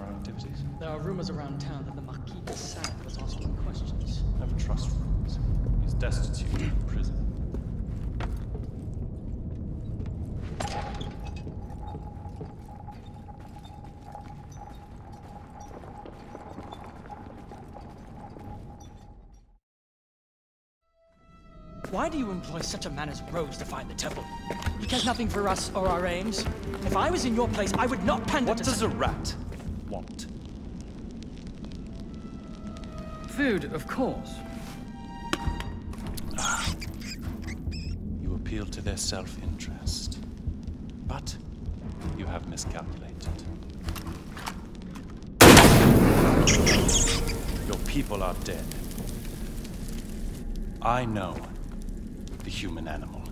our activities? There are rumors around town that the Marquis de Sade was asking questions. Never trust rumors. He's destitute in prison. Why do you employ such a man as Rose to find the temple? He cares nothing for us or our aims. If I was in your place, I would not pander What to does a rat want? Food, of course. You appeal to their self-interest. But you have miscalculated. Your people are dead. I know the human animal.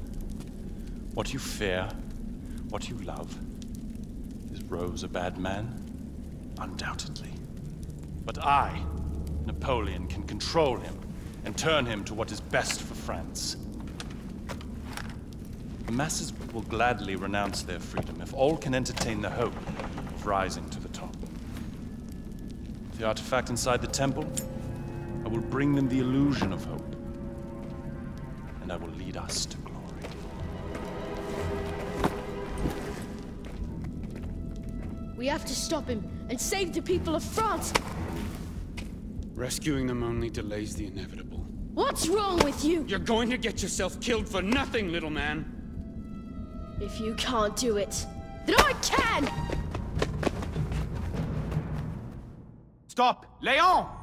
What you fear, what you love. Is Rose a bad man? Undoubtedly. But I, Napoleon, can control him and turn him to what is best for France. The masses will gladly renounce their freedom if all can entertain the hope of rising to the top. The artifact inside the temple, I will bring them the illusion of hope. And I will lead us to glory. We have to stop him and save the people of France. Rescuing them only delays the inevitable. What's wrong with you? You're going to get yourself killed for nothing, little man! If you can't do it, then I can! Stop! Léon!